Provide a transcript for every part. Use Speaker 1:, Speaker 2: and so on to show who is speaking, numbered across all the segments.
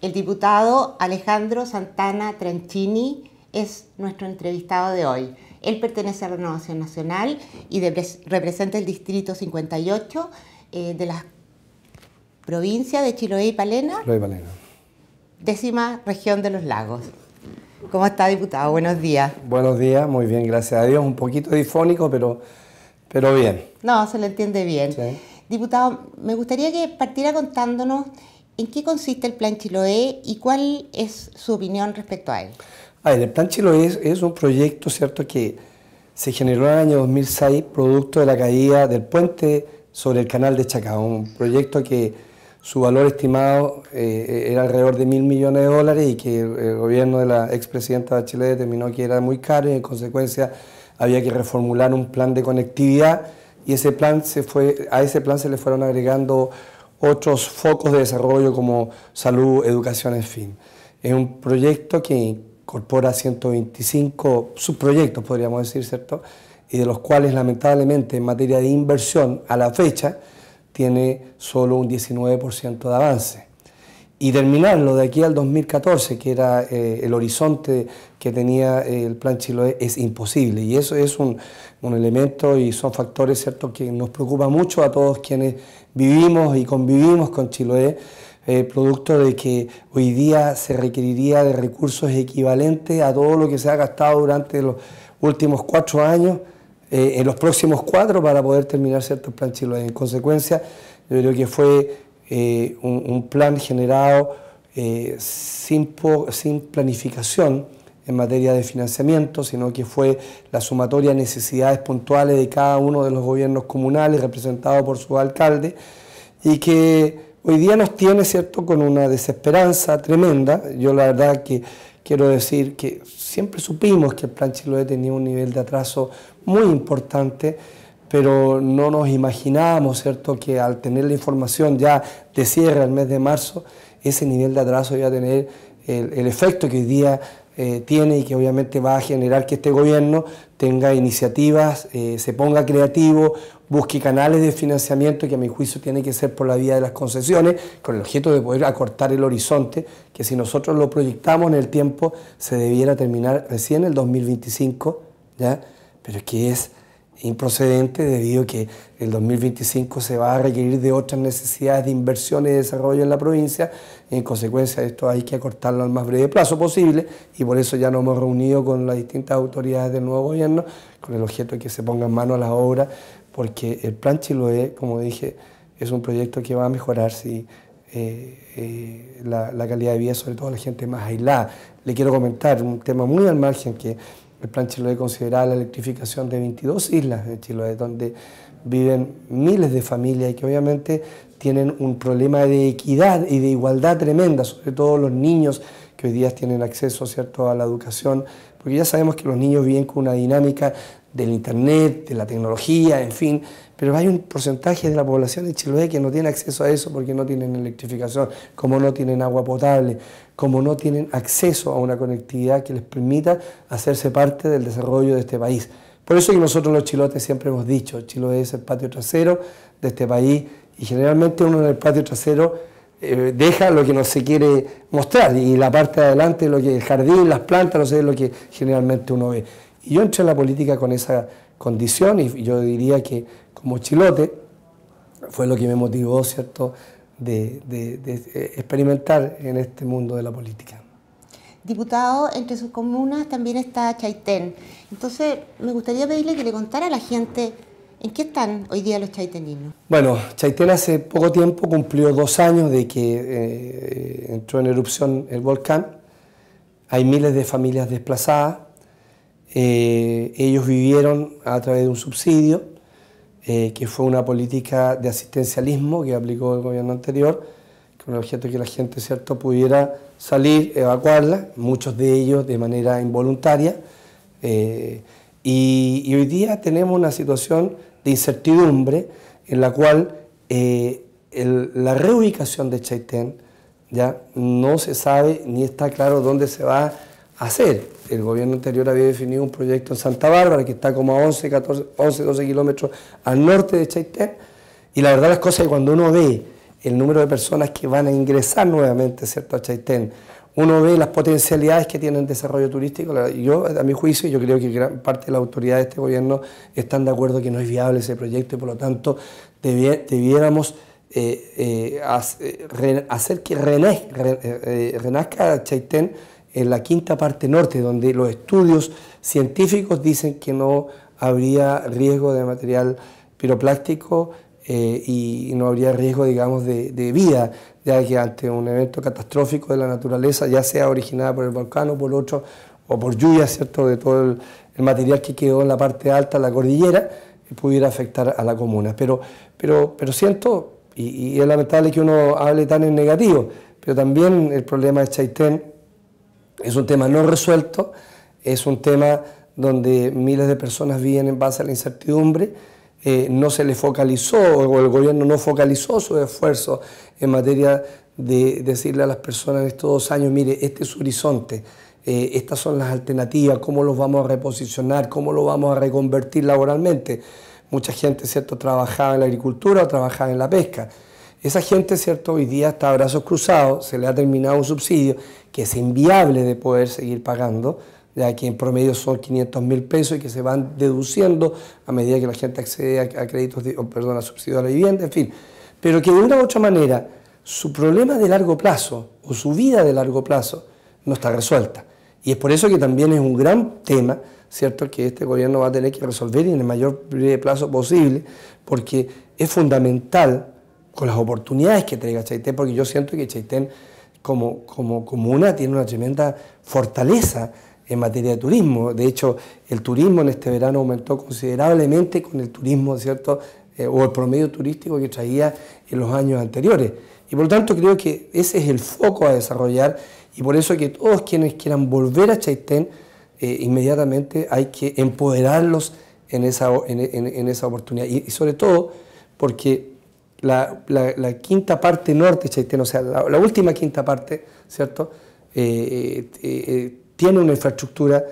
Speaker 1: El diputado Alejandro Santana Tranchini es nuestro entrevistado de hoy. Él pertenece a Renovación Nacional y representa el Distrito 58 eh, de la provincia de Chiloé y Palena.
Speaker 2: Chiloé y Palena.
Speaker 1: Décima región de los lagos. ¿Cómo está, diputado? Buenos días.
Speaker 2: Buenos días, muy bien, gracias a Dios. Un poquito difónico, pero, pero bien.
Speaker 1: No, se lo entiende bien. Diputado, me gustaría que partiera contándonos ¿En qué consiste el Plan Chiloé y cuál es su opinión respecto a él?
Speaker 2: el Plan Chiloé es, un proyecto cierto que se generó en el año 2006 producto de la caída del puente sobre el canal de Chacao, un proyecto que su valor estimado eh, era alrededor de mil millones de dólares y que el, gobierno de la expresidenta Bachelet determinó que era muy caro y en consecuencia había que reformular un plan de conectividad. Y ese plan se fue, a ese plan se le fueron agregando otros focos de desarrollo como salud, educación, en fin. Es un proyecto que incorpora 125 subproyectos, podríamos decir, ¿cierto? Y de los cuales lamentablemente en materia de inversión a la fecha tiene solo un 19% de avance y terminarlo de aquí al 2014, que era eh, el horizonte que tenía eh, el Plan Chiloé, es imposible. Y eso es un, elemento y son factores ¿cierto? que nos preocupa mucho a todos quienes vivimos y convivimos con Chiloé, eh, producto de que hoy día se requeriría de recursos equivalentes a todo lo que se ha gastado durante los últimos cuatro años, en los próximos cuatro, para poder terminar cierto el Plan Chiloé. En consecuencia, yo creo que fue eh, un, plan generado eh, sin, sin planificación en materia de financiamiento, sino que fue la sumatoria de necesidades puntuales de cada uno de los gobiernos comunales representados por su alcalde y que hoy día nos tiene cierto con una desesperanza tremenda. Yo la verdad que quiero decir que siempre supimos que el plan Chiloé tenía un nivel de atraso muy importante pero no nos imaginábamos, ¿cierto?, que al tener la información ya de cierre al mes de marzo, ese nivel de atraso iba a tener el, efecto que hoy día eh, tiene y que obviamente va a generar que este gobierno tenga iniciativas, eh, se ponga creativo, busque canales de financiamiento que a mi juicio tiene que ser por la vía de las concesiones, con el objeto de poder acortar el horizonte, que si nosotros lo proyectamos en el tiempo se debiera terminar recién el 2025, ¿ya? pero es que es improcedente debido a que el 2025 se va a requerir de otras necesidades de inversión y desarrollo en la provincia y en consecuencia esto hay que acortarlo al más breve plazo posible y por eso ya nos hemos reunido con las distintas autoridades del nuevo gobierno con el objeto de que se pongan mano a la obra porque el plan Chiloé, como dije, es un proyecto que va a mejorar si, eh, eh, la, la calidad de vida, sobre todo la gente más aislada. Le quiero comentar un tema muy al margen que el Plan Chiloé considera la electrificación de 22 islas de Chiloé, donde viven miles de familias y que obviamente tienen un problema de equidad y de igualdad tremenda, sobre todo los niños que hoy día tienen acceso ¿cierto? a la educación, porque ya sabemos que los niños viven con una dinámica del Internet, de la tecnología, en fin, pero hay un porcentaje de la población de Chiloé que no tiene acceso a eso porque no tienen electrificación, como no tienen agua potable, como no tienen acceso a una conectividad que les permita hacerse parte del desarrollo de este país. Por eso que nosotros los chilotes siempre hemos dicho, Chiloé es el patio trasero de este país y generalmente uno en el patio trasero eh, deja lo que no se quiere mostrar y la parte de adelante, lo que el jardín, las plantas, no sé, es lo que generalmente uno ve. Y yo entré en la política con esa condición y yo diría que como chilote fue lo que me motivó, ¿cierto?, de, experimentar en este mundo de la política.
Speaker 1: Diputado, entre sus comunas también está Chaitén. Entonces, me gustaría pedirle que le contara a la gente en qué están hoy día los chaiteninos.
Speaker 2: Bueno, Chaitén hace poco tiempo cumplió dos años de que eh, entró en erupción el volcán. Hay miles de familias desplazadas eh, ellos vivieron a través de un subsidio, eh, que fue una política de asistencialismo que aplicó el gobierno anterior, con el objeto de que la gente ¿cierto? pudiera salir, evacuarla, muchos de ellos de manera involuntaria. Y, hoy día tenemos una situación de incertidumbre en la cual la reubicación de Chaitén ya no se sabe ni está claro dónde se va a hacer el gobierno anterior había definido un proyecto en Santa Bárbara, que está como a 11, 14, 11 12 kilómetros al norte de Chaitén, y la verdad las cosas es que cuando uno ve el número de personas que van a ingresar nuevamente ¿cierto? a Chaitén. Uno ve las potencialidades que tiene el desarrollo turístico. Yo, a mi juicio, yo creo que gran parte de la autoridad de este gobierno están de acuerdo que no es viable ese proyecto y por lo tanto debiéramos eh, eh, eh, hacer que renazca Chaitén en la quinta parte norte, donde los estudios científicos dicen que no habría riesgo de material piroplástico y no habría riesgo, digamos, de, vida, ya que ante un evento catastrófico de la naturaleza, ya sea originada por el volcán o por otro, o por lluvia, ¿cierto?, de todo el, el material que quedó en la parte alta de la cordillera, pudiera afectar a la comuna. Pero, pero, pero siento y, es lamentable que uno hable tan en negativo, pero también el problema de Chaitén es un tema no resuelto, es un tema donde miles de personas viven en base a la incertidumbre, eh, no se le focalizó o el gobierno no focalizó su esfuerzo en materia de decirle a las personas en estos dos años, mire, este es su horizonte, eh, estas son las alternativas, cómo los vamos a reposicionar, cómo lo vamos a reconvertir laboralmente. Mucha gente, ¿cierto?, trabajaba en la agricultura o trabajaba en la pesca. Esa gente, ¿cierto?, hoy día está a brazos cruzados, se le ha terminado un subsidio que es inviable de poder seguir pagando, ya que en promedio son 500 mil pesos y que se van deduciendo a medida que la gente accede a, créditos, o, perdón, a subsidio a la vivienda, en fin. Pero que de una u otra manera su problema de largo plazo o su vida de largo plazo no está resuelta. Y es por eso que también es un gran tema ¿cierto? que este gobierno va a tener que resolver en el mayor plazo posible, porque es fundamental con las oportunidades que traiga Chaitén, porque yo siento que Chaitén como, como comuna tiene una tremenda fortaleza en materia de turismo. De hecho, el turismo en este verano aumentó considerablemente con el turismo, ¿cierto? Eh, o el promedio turístico que traía en los años anteriores. Y por lo tanto creo que ese es el foco a desarrollar y por eso que todos quienes quieran volver a Chaitén eh, inmediatamente hay que empoderarlos en esa, en, esa oportunidad. Y, sobre todo porque la, quinta parte norte chaitén, o sea, la, última quinta parte, ¿cierto? Eh, tiene una infraestructura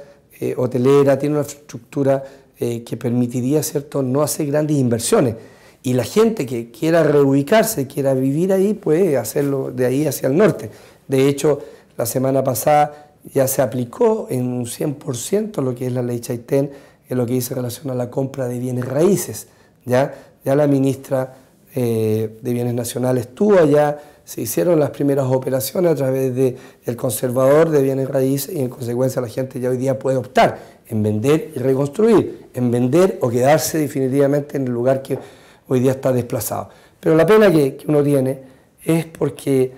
Speaker 2: hotelera, tiene una infraestructura que permitiría, ¿cierto?, no hacer grandes inversiones. Y la gente que quiera reubicarse, quiera vivir ahí, puede hacerlo de ahí hacia el norte. De hecho, la semana pasada ya se aplicó en un 100% lo que es la ley Chaitén, en lo que dice relación a la compra de bienes raíces. Ya, ya la ministra eh, de Bienes Nacionales estuvo allá, se hicieron las primeras operaciones a través del conservador de bienes raíces y en consecuencia la gente ya hoy día puede optar en vender y reconstruir, en vender o quedarse definitivamente en el lugar que hoy día está desplazado. Pero la pena que, uno tiene es porque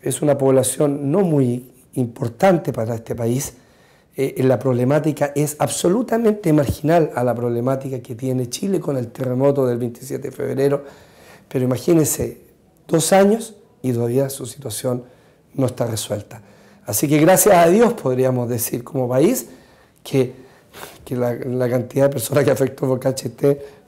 Speaker 2: es una población no muy importante para este país, eh, la problemática es absolutamente marginal a la problemática que tiene Chile con el terremoto del 27 de febrero, pero imagínense, dos años y todavía su situación no está resuelta. Así que gracias a Dios podríamos decir como país que, que la, cantidad de personas que afectó por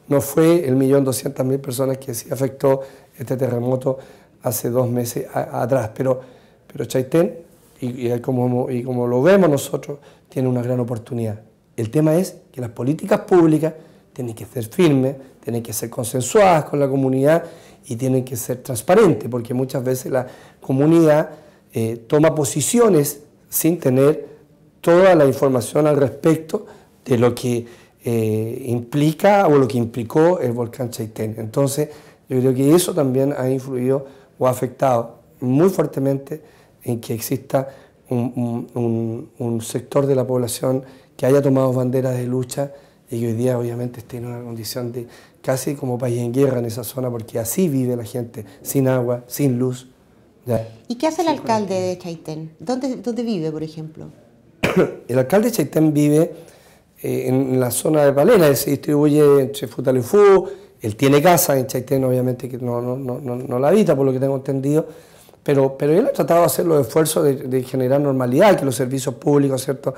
Speaker 2: no fue el millón doscientas mil personas que sí afectó este terremoto hace dos meses atrás, pero, pero Chaitén y, como, y como lo vemos nosotros, tiene una gran oportunidad. El tema es que las políticas públicas tienen que ser firmes, tienen que ser consensuadas con la comunidad y tienen que ser transparentes, porque muchas veces la comunidad eh, toma posiciones sin tener toda la información al respecto de lo que eh, implica o lo que implicó el volcán Chaitén. Entonces, yo creo que eso también ha influido o ha afectado muy fuertemente en que exista un, sector de la población que haya tomado banderas de lucha y que hoy día obviamente esté en una condición de casi como país en guerra en esa zona, porque así vive la gente, sin agua, sin luz.
Speaker 1: ¿Y qué hace el alcalde de Chaitén? ¿Dónde, ¿Dónde vive, por ejemplo?
Speaker 2: el alcalde de Chaitén vive eh, en la zona de Palena, él se distribuye entre Futalefú, él tiene casa en Chaitén, obviamente que no, no, no, no la habita, por lo que tengo entendido, pero, pero él ha tratado de hacer los esfuerzos de, generar normalidad, que los servicios públicos ¿cierto?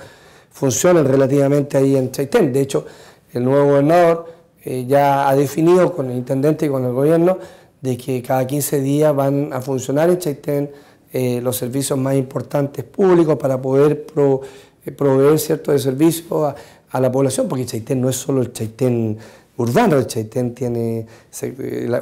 Speaker 2: Funcionen relativamente ahí en Chaitén. De hecho, el nuevo gobernador eh, ya ha definido con el intendente y con el gobierno de que cada 15 días van a funcionar en Chaitén eh, los servicios más importantes públicos para poder eh, proveer ciertos de servicios a, la población, porque Chaitén no es solo el Chaitén urbano, el Chaitén tiene,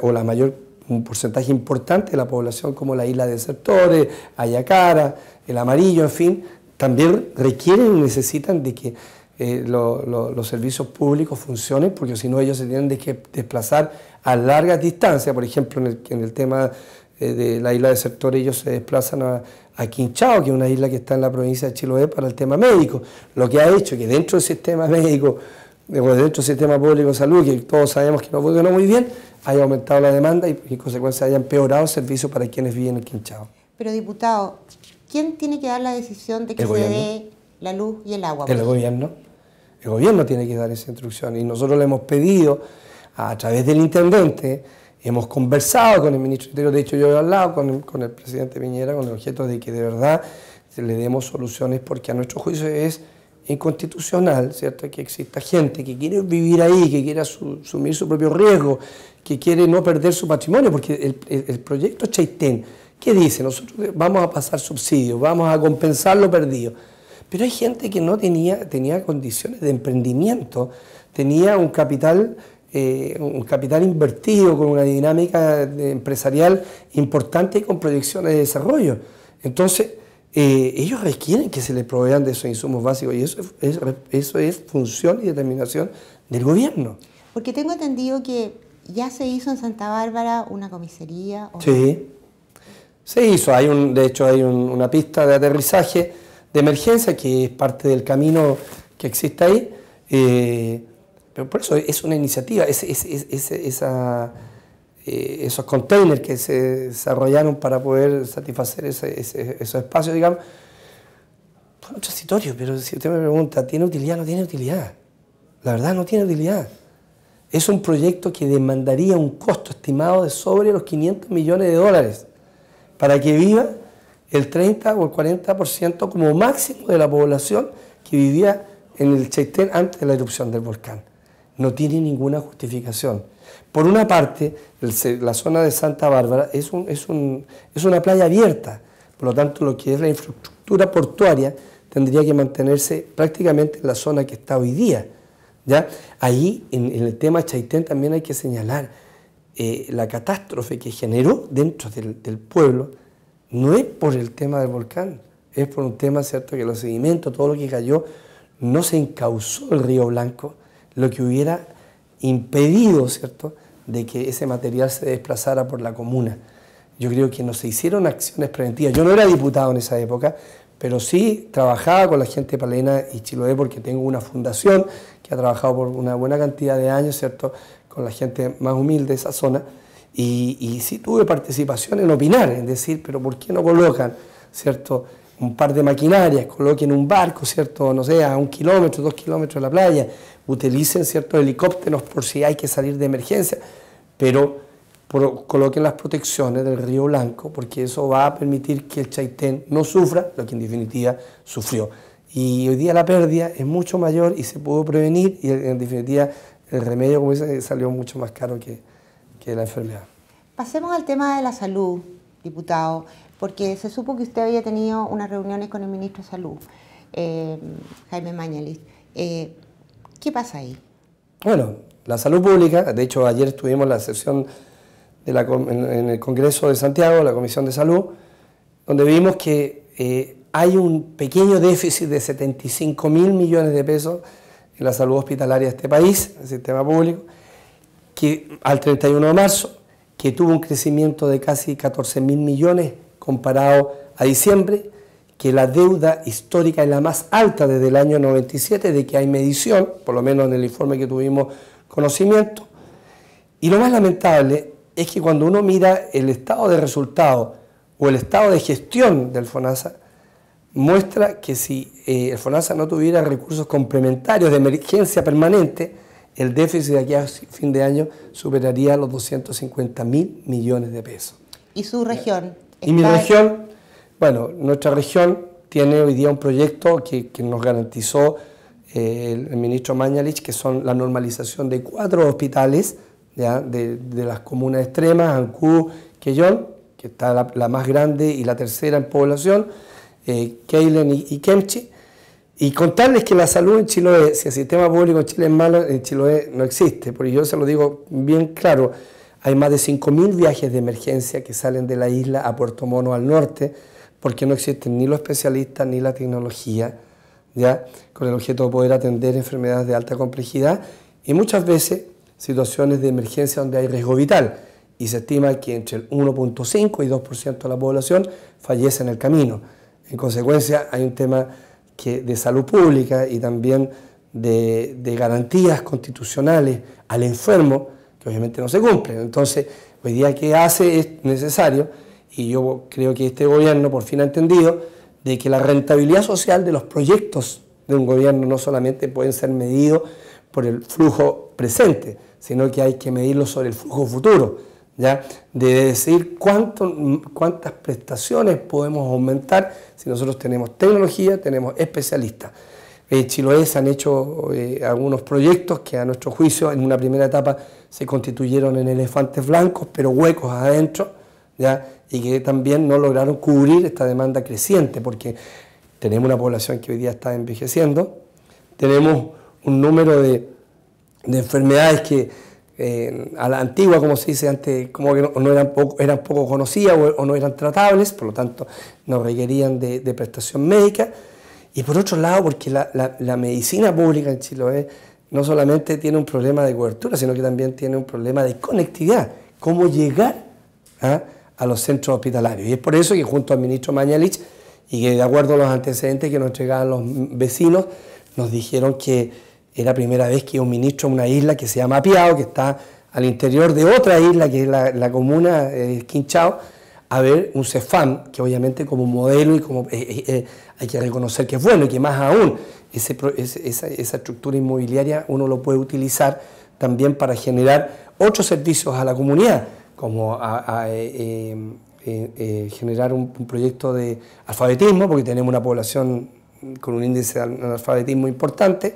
Speaker 2: o la mayor un porcentaje importante de la población como la isla de Sectores, Ayacara, el Amarillo, en fin, también requieren y necesitan de que eh, los servicios públicos funcionen, porque si no ellos se tienen que desplazar a largas distancias, por ejemplo, en el, tema eh, de la isla de Sectores, ellos se desplazan a, a Quinchao, que es una isla que está en la provincia de Chiloé, para el tema médico, lo que ha hecho que dentro del sistema médico, dentro del sistema público de salud, que todos sabemos que no funciona muy bien, haya aumentado la demanda y, en consecuencia haya empeorado el servicio para quienes viven en Quinchao.
Speaker 1: Pero diputado, ¿quién tiene que dar la decisión de que se dé la luz y el agua?
Speaker 2: El gobierno. El gobierno tiene que dar esa instrucción y nosotros le hemos pedido a través del intendente, hemos conversado con el ministro Interior, de hecho yo he hablado con, con el presidente Piñera con el objeto de que de verdad le demos soluciones porque a nuestro juicio es inconstitucional, ¿cierto? Que exista gente que quiere vivir ahí, que quiere asumir su propio riesgo, que quiere no perder su patrimonio, porque el, proyecto Chaitén, ¿qué dice? Nosotros vamos a pasar subsidios, vamos a compensar lo perdido. Pero hay gente que no tenía, tenía condiciones de emprendimiento, tenía un capital, eh, un capital invertido con una dinámica empresarial importante y con proyecciones de desarrollo. Entonces, eh, ellos requieren que se les provean de esos insumos básicos y eso es, eso es función y determinación del gobierno.
Speaker 1: Porque tengo entendido que ya se hizo en Santa Bárbara una comisaría.
Speaker 2: sí, se hizo. Hay un, de hecho, hay una pista de aterrizaje de emergencia que es parte del camino que existe ahí. Eh, pero por eso es una iniciativa, es, esa eh, esos containers que se desarrollaron para poder satisfacer esos espacios, digamos, son transitorios, pero si usted me pregunta, ¿tiene utilidad? No tiene utilidad. La verdad no tiene utilidad. Es un proyecto que demandaría un costo estimado de sobre los 500 millones de dólares para que viva el 30 o el 40% como máximo de la población que vivía en el Chaitén antes de la erupción del volcán. No tiene ninguna justificación. Por una parte, la zona de Santa Bárbara es, una playa abierta, por lo tanto lo que es la infraestructura portuaria tendría que mantenerse prácticamente en la zona que está hoy día. ¿ya? Ahí, en, el tema Chaitén, también hay que señalar eh, la catástrofe que generó dentro del, pueblo, no es por el tema del volcán, es por un tema, ¿cierto?, que los sedimentos, todo lo que cayó, no se encauzó el río Blanco, lo que hubiera impedido, ¿cierto?, de que ese material se desplazara por la comuna. Yo creo que no se hicieron acciones preventivas. Yo no era diputado en esa época, pero sí trabajaba con la gente de Palena y Chiloé porque tengo una fundación que ha trabajado por una buena cantidad de años, ¿cierto?, con la gente más humilde de esa zona. Y, y sí tuve participación en opinar, en decir, pero ¿por qué no colocan, ¿cierto?, un par de maquinarias, coloquen un barco, ¿cierto? No sé, a un kilómetro, dos kilómetros de la playa, utilicen ciertos helicópteros por si hay que salir de emergencia, pero coloquen las protecciones del río Blanco, porque eso va a permitir que el Chaitén no sufra lo que en definitiva sufrió. Y hoy día la pérdida es mucho mayor y se pudo prevenir y en definitiva el remedio, como dice, salió mucho más caro que, que la enfermedad.
Speaker 1: Pasemos al tema de la salud, diputado porque se supo que usted había tenido unas reuniones con el ministro de Salud, eh, Jaime Mañalis. Eh, ¿Qué pasa ahí?
Speaker 2: Bueno, la salud pública, de hecho ayer estuvimos en la sesión de la, en, el Congreso de Santiago, la Comisión de Salud, donde vimos que eh, hay un pequeño déficit de 75 mil millones de pesos en la salud hospitalaria de este país, el sistema público, que al 31 de marzo, que tuvo un crecimiento de casi 14 mil millones comparado a diciembre, que la deuda histórica es la más alta desde el año 97, de que hay medición, por lo menos en el informe que tuvimos conocimiento. Y lo más lamentable es que cuando uno mira el estado de resultado o el estado de gestión del FONASA, muestra que si eh, el FONASA no tuviera recursos complementarios de emergencia permanente, el déficit de aquí a fin de año superaría los 250 mil millones de pesos.
Speaker 1: ¿Y su región?
Speaker 2: Y mi región, bueno, nuestra región tiene hoy día un proyecto que, nos garantizó eh, el, ministro Mañalich, que son la normalización de cuatro hospitales ¿ya? De, las comunas extremas, Ancú, Quellón, que está la, más grande y la tercera en población, eh, Keilen y, y, Kemchi, y contarles que la salud en Chiloé, si el sistema público en Chile es malo, en Chiloé no existe, porque yo se lo digo bien claro, hay más de 5.000 viajes de emergencia que salen de la isla a Puerto Mono al norte, porque no existen ni los especialistas ni la tecnología, ¿ya? con el objeto de poder atender enfermedades de alta complejidad y muchas veces situaciones de emergencia donde hay riesgo vital y se estima que entre el 1.5 y 2% de la población fallece en el camino. En consecuencia, hay un tema que, de salud pública y también de, de garantías constitucionales al enfermo que obviamente no se cumplen. Entonces, hoy día, ¿qué hace? Es necesario, y yo creo que este gobierno por fin ha entendido, de que la rentabilidad social de los proyectos de un gobierno no solamente pueden ser medidos por el flujo presente, sino que hay que medirlo sobre el flujo futuro, de decir cuántas prestaciones podemos aumentar si nosotros tenemos tecnología, tenemos especialistas. En han hecho eh, algunos proyectos que a nuestro juicio en una primera etapa se constituyeron en elefantes blancos, pero huecos adentro, ¿ya? y que también no lograron cubrir esta demanda creciente, porque tenemos una población que hoy día está envejeciendo, tenemos un número de, enfermedades que a la antigua, como se dice antes, como que no, eran, poco, eran poco conocidas o, no eran tratables, por lo tanto no requerían de, prestación médica. Y por otro lado, porque la, la medicina pública en Chile no solamente tiene un problema de cobertura, sino que también tiene un problema de conectividad, cómo llegar ¿ah? a los centros hospitalarios. Y es por eso que junto al ministro Mañalich, y que de acuerdo a los antecedentes que nos entregaban los vecinos, nos dijeron que era la primera vez que un ministro a una isla que se llama Piao, que está al interior de otra isla, que es la, comuna de Quinchao, a ver un CEFAM, que obviamente como modelo y como eh, eh, eh, hay que reconocer que es bueno y que más aún esa, esa, estructura inmobiliaria uno lo puede utilizar también para generar otros servicios a la comunidad, como generar un, proyecto de alfabetismo, porque tenemos una población con un índice de analfabetismo importante,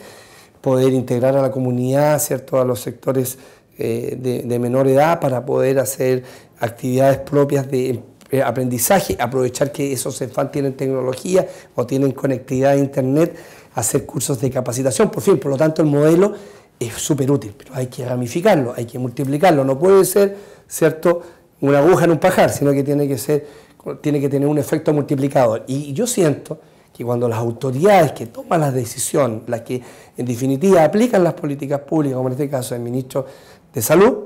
Speaker 2: poder integrar a la comunidad, ¿cierto? a los sectores de, de menor edad para poder hacer actividades propias de eh, aprendizaje, aprovechar que esos CEFAN tienen tecnología o tienen conectividad a Internet, hacer cursos de capacitación, por fin, por lo tanto el modelo es súper útil, pero hay que ramificarlo, hay que multiplicarlo, no puede ser, ¿cierto?, una aguja en un pajar, sino que tiene que, ser, tiene que tener un efecto multiplicador. Y yo siento que cuando las autoridades que toman las decisiones, las que en definitiva aplican las políticas públicas, como en este caso el ministro de Salud,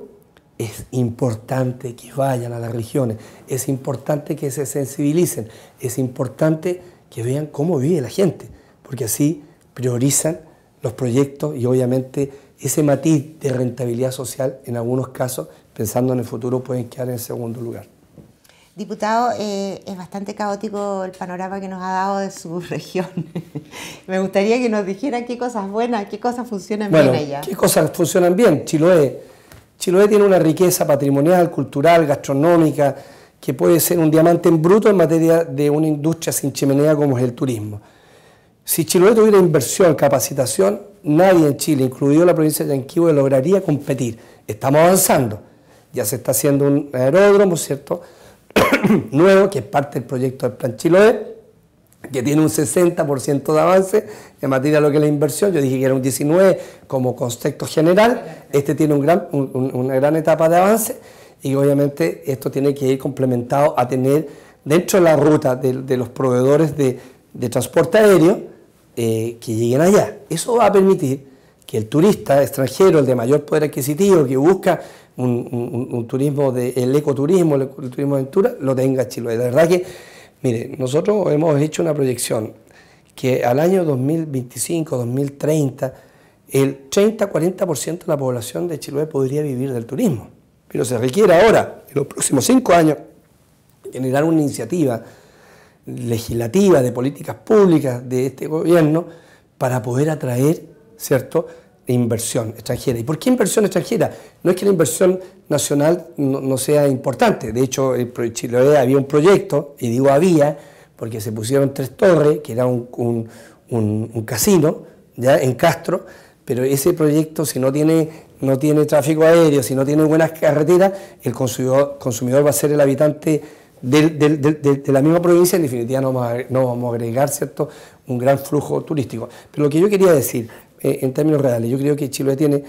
Speaker 2: es importante que vayan a las regiones, es importante que se sensibilicen, es importante que vean cómo vive la gente, porque así priorizan los proyectos y obviamente ese matiz de rentabilidad social en algunos casos, pensando en el futuro, pueden quedar en segundo lugar.
Speaker 1: Diputado, eh, es bastante caótico el panorama que nos ha dado de su región. Me gustaría que nos dijera qué cosas buenas, qué cosas funcionan bien allá.
Speaker 2: ¿Qué cosas funcionan bien? Chiloé Chiloé tiene una riqueza patrimonial, cultural, gastronómica, que puede ser un diamante en bruto en materia de una industria sin chimenea como es el turismo. Si Chiloé tuviera inversión, capacitación, nadie en Chile, incluido la provincia de Yanquihue, lograría competir. Estamos avanzando. Ya se está haciendo un aeródromo, ¿cierto? Nuevo, que es parte del proyecto del Plan Chiloé que tiene un 60% de avance en materia de lo que es la inversión. Yo dije que era un 19% como concepto general. Este tiene una gran etapa de avance y obviamente esto tiene que ir complementado a tener dentro de la ruta de, los proveedores de, transporte aéreo eh, que lleguen allá. Eso va a permitir que el turista extranjero, el de mayor poder adquisitivo, que busca un, turismo, de, el ecoturismo, el, turismo de aventura, lo tenga Chile. De verdad que Mire, nosotros hemos hecho una proyección que al año 2025, 2030, el 30-40% de la población de Chiloé podría vivir del turismo. Pero se requiere ahora, en los próximos cinco años, generar una iniciativa legislativa de políticas públicas de este gobierno para poder atraer, ¿cierto?, inversión extranjera. ¿Y por qué inversión extranjera? No es que la inversión nacional no, sea importante. De hecho, en Chile había un proyecto, y digo había, porque se pusieron tres torres, que era un, casino ya en Castro, pero ese proyecto, si no tiene, no tiene tráfico aéreo, si no tiene buenas carreteras, el consumidor, consumidor va a ser el habitante de la misma provincia, en definitiva no vamos, a, no vamos a agregar ¿cierto? un gran flujo turístico. Pero lo que yo quería decir, en términos reales, yo creo que Chile tiene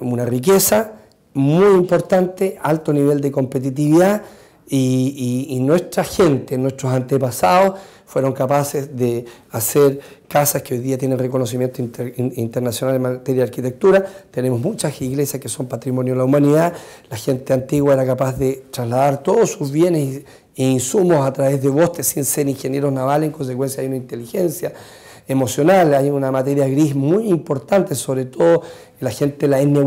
Speaker 2: una riqueza, muy importante, alto nivel de competitividad y, nuestra gente, nuestros antepasados fueron capaces de hacer casas que hoy día tienen reconocimiento internacional en materia de arquitectura. Tenemos muchas iglesias que son patrimonio de la humanidad. La gente antigua era capaz de trasladar todos sus bienes e insumos a través de bosques sin ser ingenieros navales, en consecuencia hay una inteligencia emocional, hay una materia gris muy importante, sobre todo la gente la etnia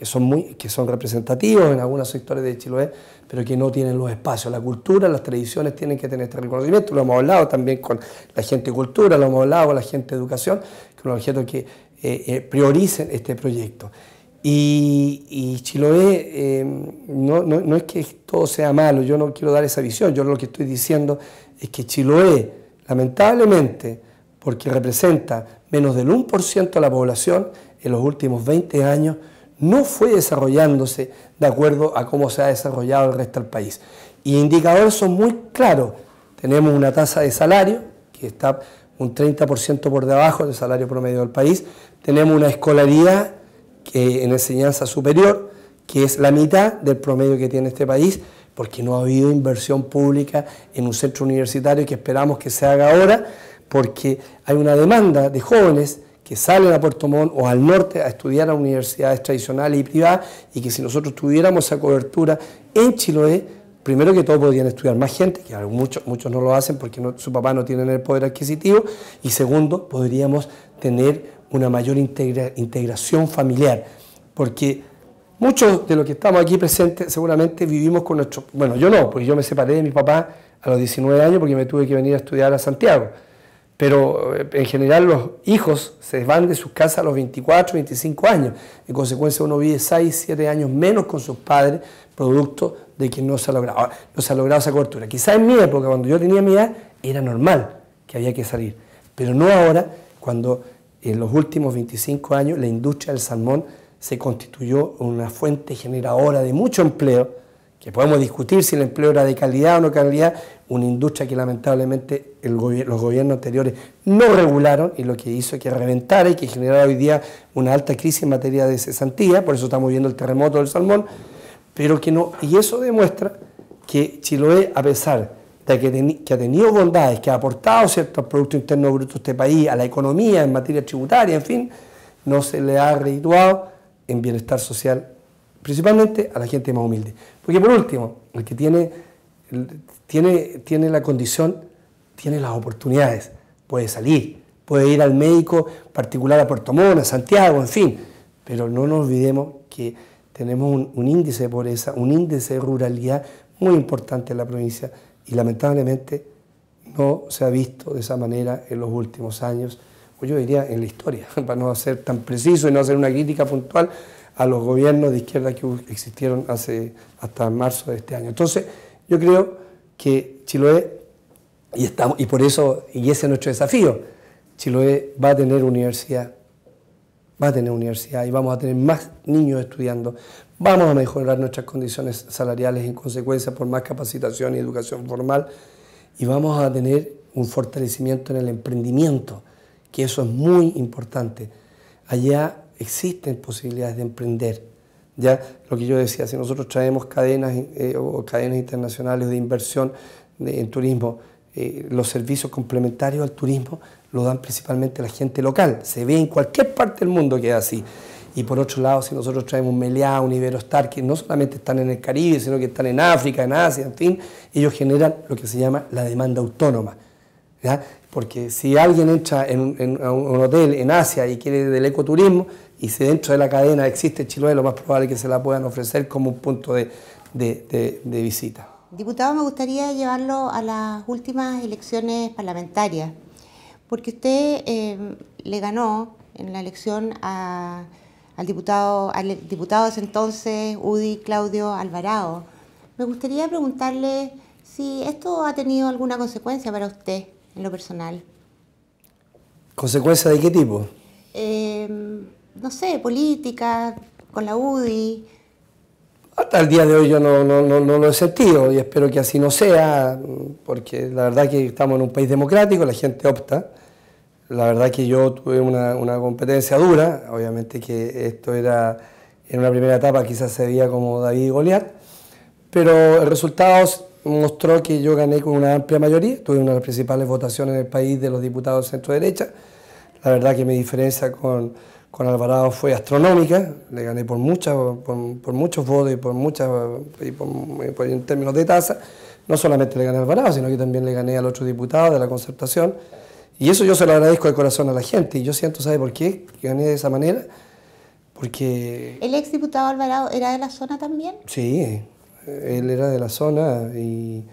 Speaker 2: que son, muy, que son representativos en algunos sectores de Chiloé, pero que no tienen los espacios. La cultura, las tradiciones tienen que tener este reconocimiento. Lo hemos hablado también con la gente de cultura, lo hemos hablado con la gente de educación, con los objetos que eh, eh, prioricen este proyecto. Y, Chiloé, eh, no, no, no, es que todo sea malo, yo no quiero dar esa visión, yo lo que estoy diciendo es que Chiloé, lamentablemente, porque representa menos del 1% de la población, en los últimos 20 años no fue desarrollándose de acuerdo a cómo se ha desarrollado el resto del país. Y indicadores son muy claros. Tenemos una tasa de salario que está un 30% por debajo del salario promedio del país. Tenemos una escolaridad que, en enseñanza superior que es la mitad del promedio que tiene este país, porque no ha habido inversión pública en un centro universitario que esperamos que se haga ahora, porque hay una demanda de jóvenes que salen a Puerto Montt o al norte a estudiar a universidades tradicionales y privadas y que si nosotros tuviéramos esa cobertura en Chiloé, primero que todo podrían estudiar más gente, que muchos, muchos no lo hacen porque su papá no tiene el poder adquisitivo, y segundo, podríamos tener una mayor integración familiar, porque muchos de los que estamos aquí presentes seguramente vivimos con nuestro, bueno, yo no, porque yo me separé de mi papá a los 19 años porque me tuve que venir a estudiar a Santiago pero eh, en general los hijos se van de sus casas a los 24, 25 años. En consecuencia uno vive 6, 7 años menos con sus padres, producto de que no se ha logrado, no se ha logrado esa cobertura. Quizás en mi época, cuando yo tenía mi edad, era normal que había que salir, pero no ahora, cuando en los últimos 25 años la industria del salmón se constituyó una fuente generadora de mucho empleo, que podemos discutir si el empleo era de calidad o no calidad, una industria que lamentablemente los gobiernos anteriores no regularon y lo que hizo que reventara y que generara hoy día una alta crisis en materia de cesantía, por eso estamos viendo el terremoto del salmón, pero que no, y eso demuestra que Chiloé, a pesar de que, que ha tenido bondades, que ha aportado ciertos productos internos brutos a este país, a la economía, en materia tributaria, en fin, no se le ha redituado en bienestar social principalmente a la gente más humilde. Porque por último, el que tiene, tiene, tiene la condición, tiene las oportunidades, puede salir, puede ir al médico particular a Puerto Montt, a Santiago, en fin, pero no nos olvidemos que tenemos un, índice de pobreza, un índice de ruralidad muy importante en la provincia y lamentablemente no se ha visto de esa manera en los últimos años, o yo diría en la historia, para no ser tan preciso y no hacer una crítica puntual, a los gobiernos de izquierda que existieron hace, hasta marzo de este año. Entonces, yo creo que Chiloé, y, estamos, y por eso, y ese es nuestro desafío, Chiloé va a tener universidad, va a tener universidad y vamos a tener más niños estudiando, vamos a mejorar nuestras condiciones salariales en consecuencia por más capacitación y educación formal y vamos a tener un fortalecimiento en el emprendimiento, que eso es muy importante. Allá existen posibilidades de emprender. Ya lo que yo decía, si nosotros traemos cadenas eh, o cadenas internacionales de inversión en turismo, eh, los servicios complementarios al turismo lo dan principalmente la gente local. Se ve en cualquier parte del mundo que es así. Y por otro lado, si nosotros traemos Meliá, un Iberostar, que no solamente están en el Caribe, sino que están en África, en Asia, en fin, ellos generan lo que se llama la demanda autónoma. ¿ya? Porque si alguien entra en en un hotel en Asia y quiere del ecoturismo, y si dentro de la cadena existe Chiloé, lo más probable es que se la puedan ofrecer como un punto de, visita.
Speaker 1: Diputado, me gustaría llevarlo a las últimas elecciones parlamentarias, porque usted eh, le ganó en la elección al diputado, al diputado de ese entonces, UDI Claudio Alvarado. Me gustaría preguntarle si esto ha tenido alguna consecuencia para usted en lo personal.
Speaker 2: ¿Consecuencia de qué tipo?
Speaker 1: Eh, no sé, política, con la UDI.
Speaker 2: Hasta el día de hoy yo no, lo he sentido y espero que así no sea, porque la verdad que estamos en un país democrático, la gente opta. La verdad que yo tuve una, competencia dura, obviamente que esto era En una primera etapa quizás se veía como David y Goliat, pero el resultado mostró que yo gané con una amplia mayoría, tuve una de las principales votaciones en el país de los diputados centro-derecha. La verdad que mi diferencia con, con Alvarado fue astronómica, le gané por, muchas, por, muchos votos y por muchas, en términos de tasa. No solamente le gané a Alvarado, sino que también le gané al otro diputado de la concertación. Y eso yo se lo agradezco de corazón a la gente. Y yo siento, ¿sabe por qué? Que gané de esa manera. Porque...
Speaker 1: ¿El ex diputado Alvarado era de la zona también?
Speaker 2: Sí, él era de la zona y,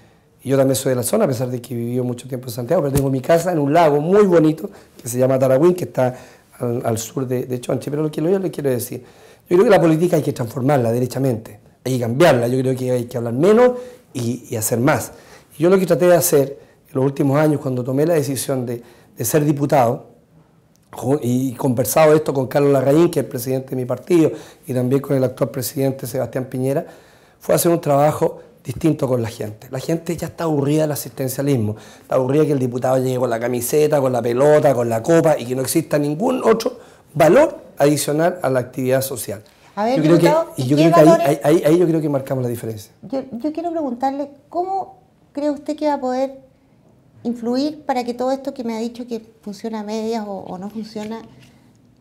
Speaker 2: yo también soy de la zona, a pesar de que viví mucho tiempo en Santiago, pero tengo mi casa en un lago muy bonito que se llama Taragüín, que está al, sur de, de, Chonchi. Pero lo que yo le quiero decir, yo creo que la política hay que transformarla derechamente, hay que cambiarla, yo creo que hay que hablar menos y, hacer más. Y yo lo que traté de hacer en los últimos años, cuando tomé la decisión de, de ser diputado, y conversado esto con Carlos Larraín, que es el presidente de mi partido, y también con el actual presidente Sebastián Piñera, fue hacer un trabajo distinto con la gente. La gente ya está aburrida del asistencialismo, está aburrida que el diputado llegue con la camiseta, con la pelota, con la copa y que no exista ningún otro valor adicional a la actividad social.
Speaker 1: A ver, yo creo que,
Speaker 2: y yo creo que ahí, yo creo que marcamos la diferencia.
Speaker 1: Yo, quiero preguntarle, ¿cómo cree usted que va a poder influir para que todo esto que me ha dicho que funciona a medias o, o no funciona,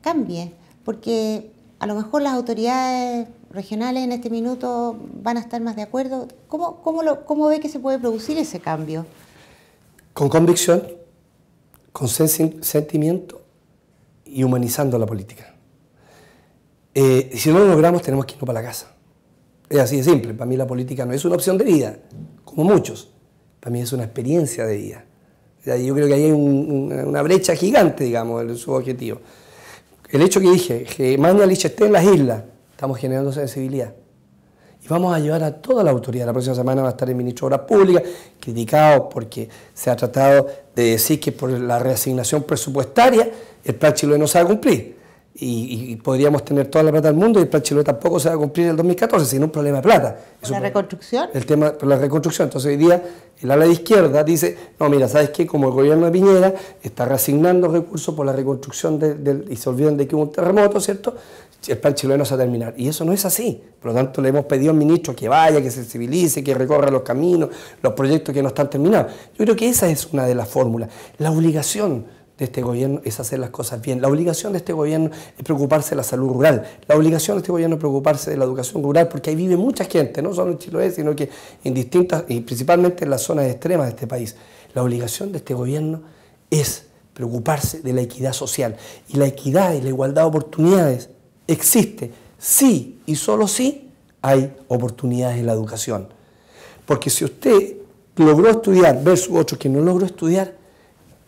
Speaker 1: cambie? Porque a lo mejor las autoridades regionales en este minuto van a estar más de acuerdo. ¿Cómo, cómo, lo, cómo ve que se puede producir ese cambio?
Speaker 2: Con convicción, con sentimiento y humanizando la política. Eh, si no lo logramos, tenemos que irnos para la casa. Es así de simple. Para mí la política no es una opción de vida, como muchos. Para mí es una experiencia de vida. Yo creo que ahí hay una brecha gigante, digamos, en su objetivo. El hecho que dije, que Mañalich esté en las islas, Estamos generando sensibilidad. Y vamos a llevar a toda la autoridad. La próxima semana va a estar el ministro de Obras Públicas, criticado porque se ha tratado de decir que por la reasignación presupuestaria el plan Chiloé no se va a cumplir. Y, podríamos tener toda la plata del mundo y el plan Chiloé tampoco se va a cumplir en el 2014, sino un problema de plata.
Speaker 1: ¿La reconstrucción?
Speaker 2: El tema de la reconstrucción. Entonces hoy día el ala de izquierda dice, no, mira, ¿sabes qué? Como el gobierno de Piñera está reasignando recursos por la reconstrucción del, y se olvidan de que hubo un terremoto, ¿cierto? El plan chileno se va a terminar. Y eso no es así. Por lo tanto, le hemos pedido al ministro que vaya, que sensibilice, que recorra los caminos, los proyectos que no están terminados. Yo creo que esa es una de las fórmulas. La obligación de este gobierno es hacer las cosas bien. La obligación de este gobierno es preocuparse de la salud rural. La obligación de este gobierno es preocuparse de la educación rural, porque ahí vive mucha gente, no solo en Chiloé, sino que en distintas, y principalmente en las zonas extremas de este país. La obligación de este gobierno es preocuparse de la equidad social. Y la equidad y la igualdad de oportunidades existe sí y solo sí hay oportunidades en la educación. Porque si usted logró estudiar versus otro que no logró estudiar,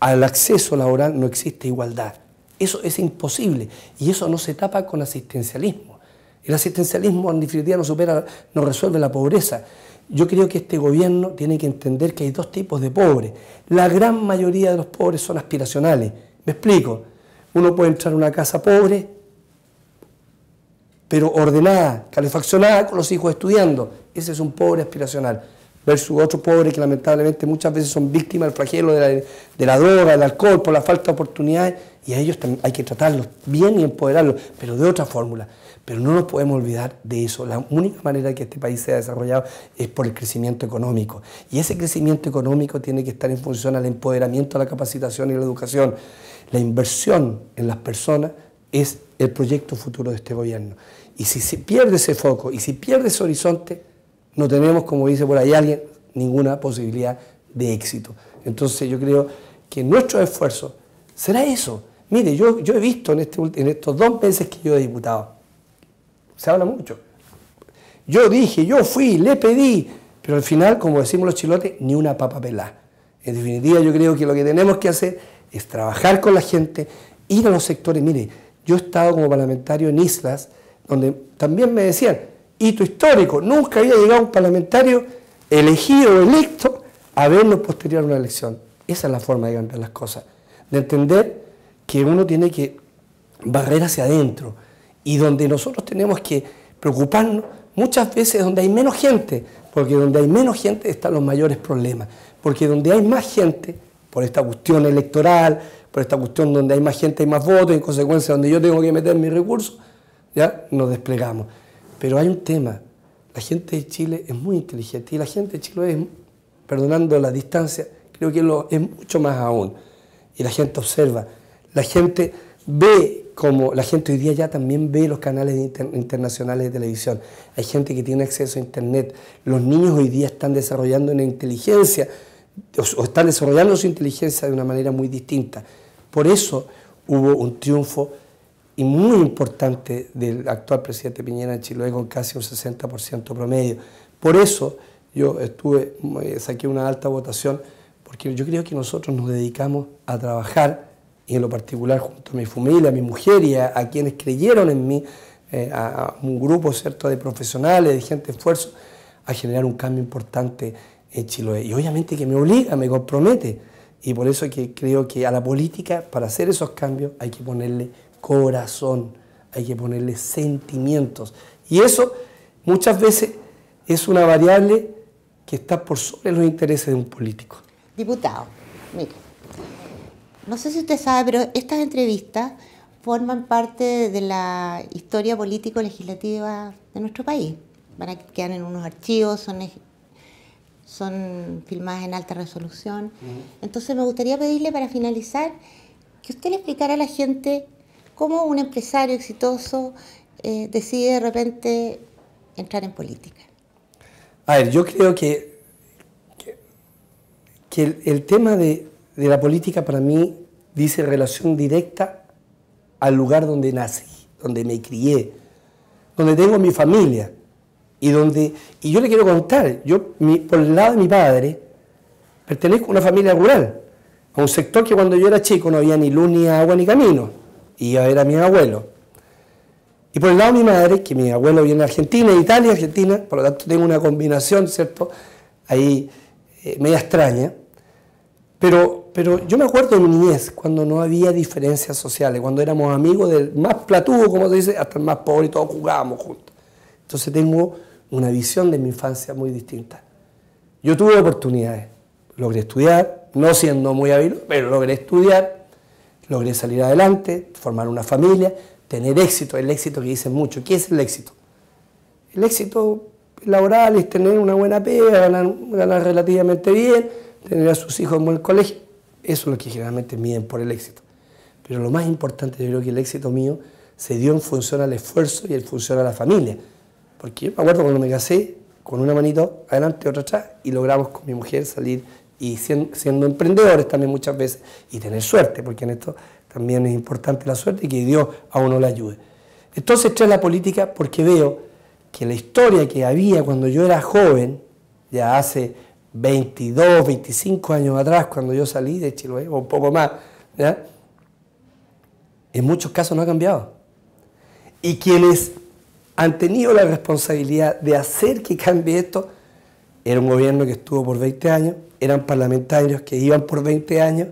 Speaker 2: al acceso laboral no existe igualdad. Eso es imposible y eso no se tapa con asistencialismo. El asistencialismo en definitiva no supera, no resuelve la pobreza. Yo creo que este gobierno tiene que entender que hay dos tipos de pobres. La gran mayoría de los pobres son aspiracionales. Me explico. Uno puede entrar a una casa pobre, pero ordenada, calefaccionada, con los hijos estudiando. Ese es un pobre aspiracional versus otros pobres que lamentablemente muchas veces son víctimas del flagelo de la, droga, del alcohol, por la falta de oportunidades, y a ellos hay que tratarlos bien y empoderarlos, pero de otra fórmula. Pero no nos podemos olvidar de eso. La única manera que este país sea desarrollado es por el crecimiento económico. Y ese crecimiento económico tiene que estar en función al empoderamiento, a la capacitación y la educación. La inversión en las personas es el proyecto futuro de este gobierno. Y si se pierde ese foco y si pierde ese horizonte, no tenemos, como dice por ahí alguien, ninguna posibilidad de éxito. Entonces yo creo que nuestro esfuerzo será eso. Mire, yo, yo he visto en, este, en estos dos meses que yo he diputado, se habla mucho. Yo dije, yo fui, le pedí, pero al final, como decimos los chilotes, ni una papa pelada. En definitiva, yo creo que lo que tenemos que hacer es trabajar con la gente, ir a los sectores. Mire, yo he estado como parlamentario en islas donde también me decían, hito histórico. Nunca había llegado un parlamentario elegido o electo a vernos posterior a una elección. Esa es la forma de cambiar las cosas. De entender que uno tiene que barrer hacia adentro y donde nosotros tenemos que preocuparnos muchas veces donde hay menos gente, porque donde hay menos gente están los mayores problemas. Porque donde hay más gente, por esta cuestión electoral, por esta cuestión donde hay más gente, hay más votos, en consecuencia donde yo tengo que meter mis recursos, ¿ya? nos desplegamos. Pero hay un tema, la gente de Chile es muy inteligente y la gente de Chile es, perdonando la distancia, creo que lo, es mucho más aún. Y la gente observa, la gente ve como la gente hoy día ya también ve los canales internacionales de televisión. Hay gente que tiene acceso a Internet. Los niños hoy día están desarrollando una inteligencia o, están desarrollando su inteligencia de una manera muy distinta. Por eso hubo un triunfo y muy importante del actual presidente Piñera en Chile con casi un 60% promedio. Por eso yo estuve, eh, saqué una alta votación, porque yo creo que nosotros nos dedicamos a trabajar y en lo particular junto a mi familia, a mi mujer y a, quienes creyeron en mí, eh, a, un grupo ¿cierto? de profesionales, de gente de esfuerzo, a generar un cambio importante en Chiloé. Y obviamente que me obliga, me compromete. Y por eso que creo que a la política, para hacer esos cambios, hay que ponerle corazón, hay que ponerle sentimientos. Y eso muchas veces es una variable que está por sobre los intereses de un político.
Speaker 1: Diputado, mire, no sé si usted sabe, pero estas entrevistas forman parte de la historia político-legislativa de nuestro país. Van a quedar en unos archivos, son, son filmadas en alta resolución. Entonces me gustaría pedirle para finalizar que usted le explicara a la gente cómo un empresario exitoso eh, decide de repente entrar en política.
Speaker 2: A ver, yo creo que, que, el tema de, de la política para mí dice relación directa al lugar donde nací, donde me crié, donde tengo mi familia y donde y yo le quiero contar, yo por el lado de mi padre pertenezco a una familia rural, a un sector que cuando yo era chico no había ni luz ni agua ni camino y era mi abuelo. Y por el lado de mi madre, que mi abuelo viene de Argentina, Italia, Argentina, por lo tanto tengo una combinación, ¿cierto? Ahí eh, media extraña. Pero, pero yo me acuerdo de mi niñez, cuando no había diferencias sociales, cuando éramos amigos del más platudo, como se dice, hasta el más pobre y todos jugábamos juntos. Entonces tengo una visión de mi infancia muy distinta. Yo tuve oportunidades, logré estudiar, no siendo muy hábil, pero logré estudiar, logré salir adelante, formar una familia, tener éxito, el éxito que dicen mucho. ¿Qué es el éxito? El éxito laboral es tener una buena pega, ganar relativamente bien, tener a sus hijos en buen colegio, eso es lo que generalmente miden por el éxito. Pero lo más importante, yo creo que el éxito mío se dio en función al esfuerzo y en función a la familia. Porque yo me acuerdo cuando me casé, con una manito adelante, otra atrás, y logramos con mi mujer salir y siendo, emprendedores también muchas veces, y tener suerte, porque en esto también es importante la suerte y que Dios a uno le ayude. Entonces entré la política porque veo que la historia que había cuando yo era joven, ya hace 22, 25 años atrás, cuando yo salí de Chiloé, o un poco más, en muchos casos no ha cambiado. Y quienes han tenido la responsabilidad de hacer que cambie esto, era un gobierno que estuvo por 20 años, eran parlamentarios que iban por 20 años,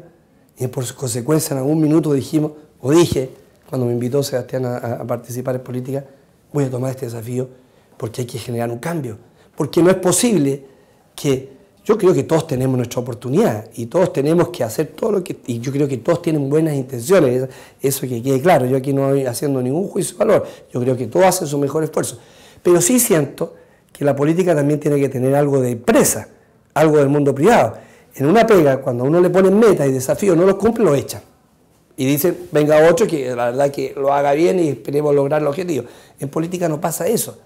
Speaker 2: y por consecuencia en algún minuto dijimos, o dije, cuando me invitó Sebastián a participar en política, voy a tomar este desafío porque hay que generar un cambio. Porque no es posible que yo creo que todos tenemos nuestra oportunidad y todos tenemos que hacer todo lo que... Y yo creo que todos tienen buenas intenciones, eso que quede claro. Yo aquí no estoy haciendo ningún juicio de valor. Yo creo que todos hacen su mejor esfuerzo. Pero sí siento que la política también tiene que tener algo de empresa, algo del mundo privado. En una pega, cuando uno le pone metas y desafíos, no los cumple, lo echan. Y dicen, venga otro que la verdad que lo haga bien y esperemos lograr el objetivo. En política no pasa eso.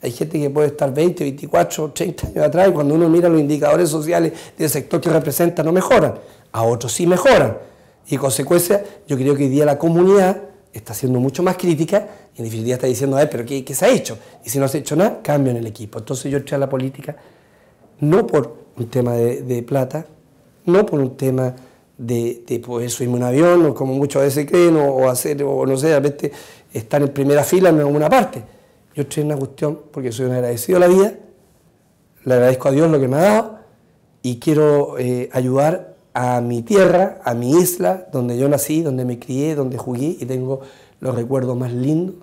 Speaker 2: Hay gente que puede estar 20, 24, 30 años atrás y cuando uno mira los indicadores sociales del sector que representa no mejoran. A otros sí mejoran. Y en consecuencia, yo creo que hoy día la comunidad está siendo mucho más crítica y en definitiva está diciendo, a ver, pero ¿qué, se ha hecho? Y si no se ha hecho nada, cambio en el equipo. Entonces yo entré a la política no por un tema de, plata, no por un tema de, de pues, subirme un avión, o como muchas veces creen, o, hacer, o no sé, a veces estar en primera fila en alguna parte yo estoy en una cuestión porque soy un agradecido a la vida, le agradezco a Dios lo que me ha dado y quiero eh, ayudar a mi tierra, a mi isla, donde yo nací, donde me crié, donde jugué y tengo los recuerdos más lindos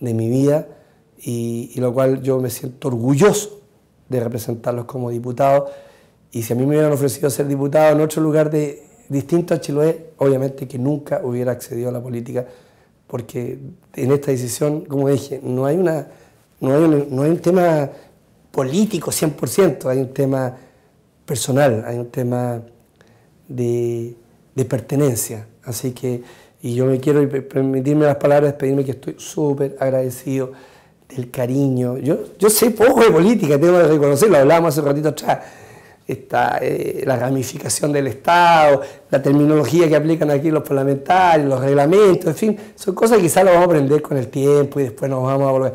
Speaker 2: de mi vida y, lo cual yo me siento orgulloso de representarlos como diputado. Y si a mí me hubieran ofrecido ser diputado en otro lugar de, distinto a Chiloé, obviamente que nunca hubiera accedido a la política porque en esta decisión, como dije, no hay, una, no hay, un, no hay un tema político 100%, hay un tema personal, hay un tema de, de pertenencia. Así que, y yo me quiero permitirme las palabras, despedirme que estoy súper agradecido del cariño. Yo, yo sé poco de política, tengo que reconocerlo, hablábamos hace un ratito atrás. Está, eh, la ramificación del Estado, la terminología que aplican aquí los parlamentarios, los reglamentos, en fin, son cosas que quizás lo vamos a aprender con el tiempo y después nos vamos a volver.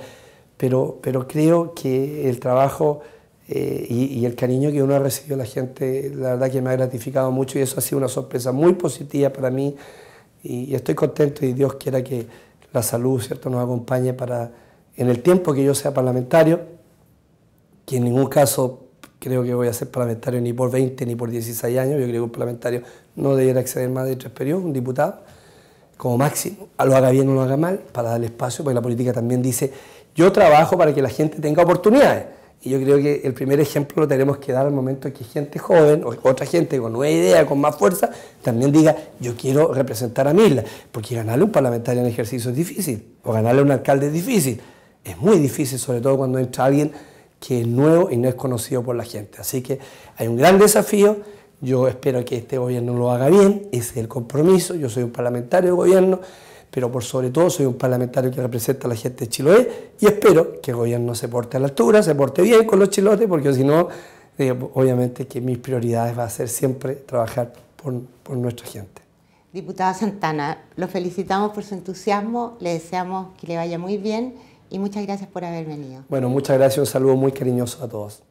Speaker 2: Pero, pero creo que el trabajo eh, y, el cariño que uno ha recibido de la gente, la verdad que me ha gratificado mucho y eso ha sido una sorpresa muy positiva para mí y, estoy contento y Dios quiera que la salud ¿cierto? nos acompañe para, en el tiempo que yo sea parlamentario, que en ningún caso creo que voy a ser parlamentario ni por 20 ni por 16 años, yo creo que un parlamentario no debería acceder más de tres periodos, un diputado, como máximo, lo haga bien o lo haga mal, para darle espacio, porque la política también dice, yo trabajo para que la gente tenga oportunidades. Y yo creo que el primer ejemplo lo tenemos que dar al momento que gente joven o otra gente con nueva idea, con más fuerza, también diga, yo quiero representar a Mila, porque ganarle un parlamentario en ejercicio es difícil, o ganarle a un alcalde es difícil. Es muy difícil, sobre todo cuando entra alguien que es nuevo y no es conocido por la gente. Así que hay un gran desafío. Yo espero que este gobierno lo haga bien, ese es el compromiso. Yo soy un parlamentario de gobierno pero por sobre todo soy un parlamentario que representa a la gente de Chiloé y espero que el gobierno se porte a la altura, se porte bien con los chilotes, porque si no, eh, obviamente que mis prioridades va a ser siempre trabajar por, por nuestra gente.
Speaker 1: Diputada Santana, lo felicitamos por su entusiasmo, le deseamos que le vaya muy bien y muchas gracias por haber venido.
Speaker 2: Bueno, muchas gracias, un saludo muy cariñoso a todos.